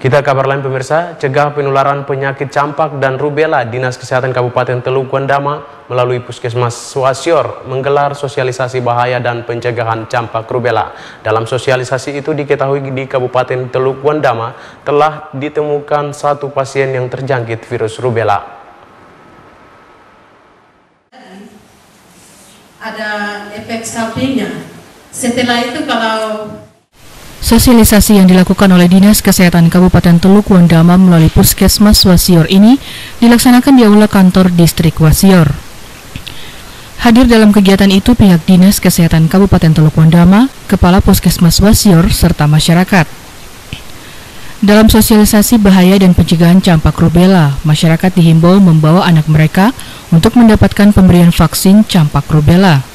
Kita kabar lain pemirsa, cegah penularan penyakit campak dan rubella Dinas Kesehatan Kabupaten Teluk Guandama melalui Puskesmas Swasior menggelar sosialisasi bahaya dan pencegahan campak rubella. Dalam sosialisasi itu diketahui di Kabupaten Teluk Guandama telah ditemukan satu pasien yang terjangkit virus rubella. Ada efek sampingnya. Setelah itu kalau Sosialisasi yang dilakukan oleh Dinas Kesehatan Kabupaten Teluk Wandama melalui Puskesmas Wasior ini dilaksanakan di aula kantor distrik Wasior. Hadir dalam kegiatan itu pihak Dinas Kesehatan Kabupaten Teluk Wandama, Kepala Puskesmas Wasior, serta masyarakat. Dalam sosialisasi bahaya dan pencegahan campak rubella, masyarakat dihimbau membawa anak mereka untuk mendapatkan pemberian vaksin campak rubella.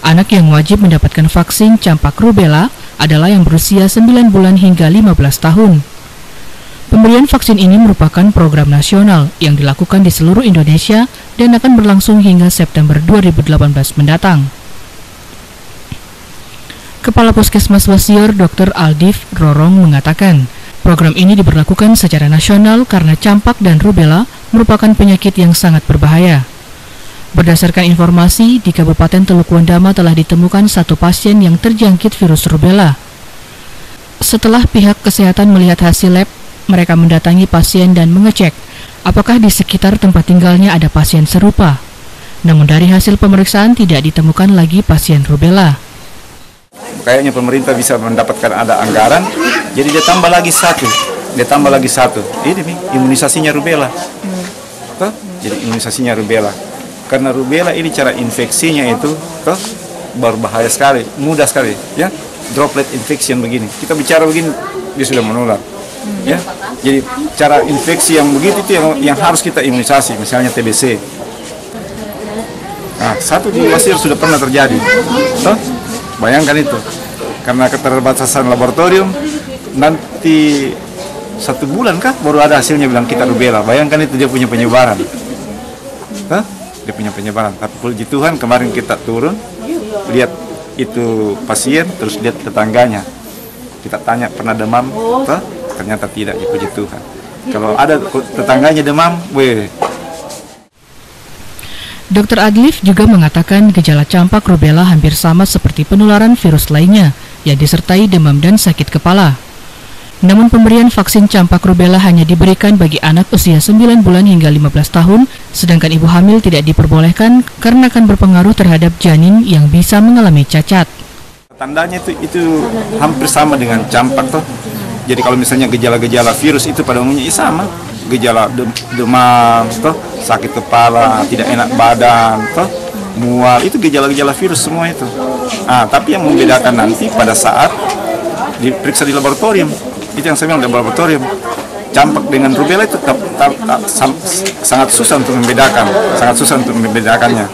Anak yang wajib mendapatkan vaksin campak rubella adalah yang berusia 9 bulan hingga 15 tahun. Pemberian vaksin ini merupakan program nasional yang dilakukan di seluruh Indonesia dan akan berlangsung hingga September 2018 mendatang. Kepala Puskesmas Wasior Dr. Aldif Rorong mengatakan, program ini diberlakukan secara nasional karena campak dan rubella merupakan penyakit yang sangat berbahaya. Berdasarkan informasi, di Kabupaten Teluk Wandama telah ditemukan satu pasien yang terjangkit virus rubella. Setelah pihak kesehatan melihat hasil lab, mereka mendatangi pasien dan mengecek apakah di sekitar tempat tinggalnya ada pasien serupa. Namun dari hasil pemeriksaan tidak ditemukan lagi pasien rubella. Kayaknya pemerintah bisa mendapatkan ada anggaran, jadi dia tambah lagi satu, dia tambah lagi satu. Ini nih imunisasinya rubella. Tuh, jadi imunisasinya rubella karena rubella ini cara infeksinya itu toh berbahaya sekali, mudah sekali, ya droplet infection begini. Kita bicara begini dia sudah menular, ya. Jadi cara infeksi yang begitu itu yang, yang harus kita imunisasi, misalnya TBC. Nah, satu di Wasir sudah pernah terjadi, toh bayangkan itu, karena keterbatasan laboratorium nanti satu bulan kah baru ada hasilnya bilang kita rubella. Bayangkan itu dia punya penyebaran. Hah? Dia punya penyebaran. Tapi puji Tuhan kemarin kita turun, lihat itu pasien, terus lihat tetangganya. Kita tanya pernah demam, Tuh? ternyata tidak, ya puji Tuhan. Kalau ada tetangganya demam, weh. Dr. Adlif juga mengatakan gejala campak rubella hampir sama seperti penularan virus lainnya, yang disertai demam dan sakit kepala. Namun pemberian vaksin campak rubella hanya diberikan bagi anak usia 9 bulan hingga 15 tahun, sedangkan ibu hamil tidak diperbolehkan karena akan berpengaruh terhadap janin yang bisa mengalami cacat. Tandanya itu itu hampir sama dengan campak toh. Jadi kalau misalnya gejala-gejala virus itu pada umumnya ya sama, gejala demam, toh, sakit kepala, tidak enak badan, toh, mual, itu gejala-gejala virus semua itu. Ah, tapi yang membedakan nanti pada saat diperiksa di laboratorium itu yang saya bilang laboratorium campak dengan rubella itu tak, tak, sangat susah untuk membedakan sangat susah untuk membedakannya.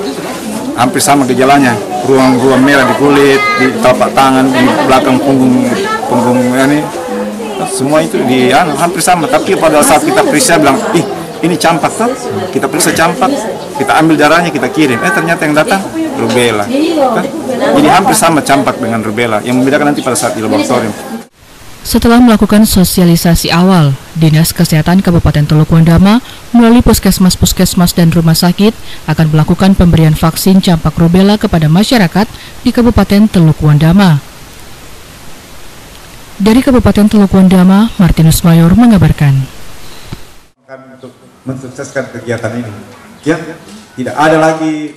Hampir sama gejalanya. Ruang-ruang merah di kulit di telapak tangan di belakang punggung punggung ini. Semua itu di ya, hampir sama. Tapi pada saat kita periksa bilang ih ini campak tuh kita periksa campak kita ambil darahnya kita kirim. Eh ternyata yang datang rubella. Kan? jadi hampir sama campak dengan rubella yang membedakan nanti pada saat di laboratorium setelah melakukan sosialisasi awal, Dinas Kesehatan Kabupaten Teluk Wandama melalui puskesmas-puskesmas dan rumah sakit akan melakukan pemberian vaksin campak rubella kepada masyarakat di Kabupaten Teluk Wandama. Dari Kabupaten Teluk Wandama, Martinus Mayor mengabarkan. Untuk mensukseskan kegiatan ini, ya tidak ada lagi